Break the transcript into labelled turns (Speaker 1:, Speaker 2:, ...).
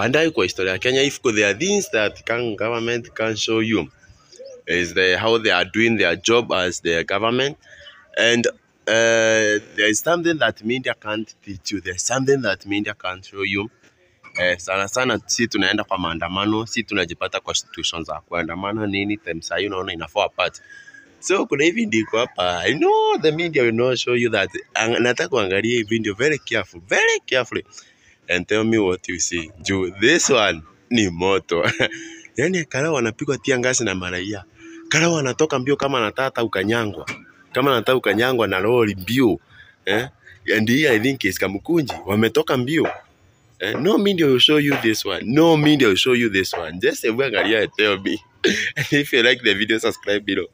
Speaker 1: Baadaye kwa historia ya Kenya, if there are things that can government can show you is the how they are doing their job as the government and uh, there is something that media can't teach you. There's something that media can't show you. Eh, sana sana si tunaenda kwa maandamano, si tunajipata kwa situation za kuandamana nini, time sahii unaona inafaa apart. So kuna hivi ndiko hapa. I know the media will not show you that. Nataka kuangalia hii video very careful, very carefully and tell me what you see. Juu this one ni moto. yani kala wanapigwa tia ngasi na maraia. Kala anatoka mbio kama natata ukanyangwa. Kama natata ukanyangwa na lori mbio. Eh? And here I think is Kamukunji. Wametoka mbio. Eh, no media will show you this one. No media will show you this one. Just a angalia and tell me. and if you like the video, subscribe below.